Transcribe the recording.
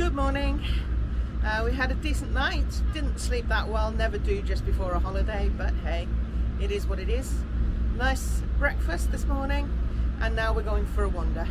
Good morning. Uh, we had a decent night. Didn't sleep that well, never do just before a holiday, but hey, it is what it is. Nice breakfast this morning, and now we're going for a wander.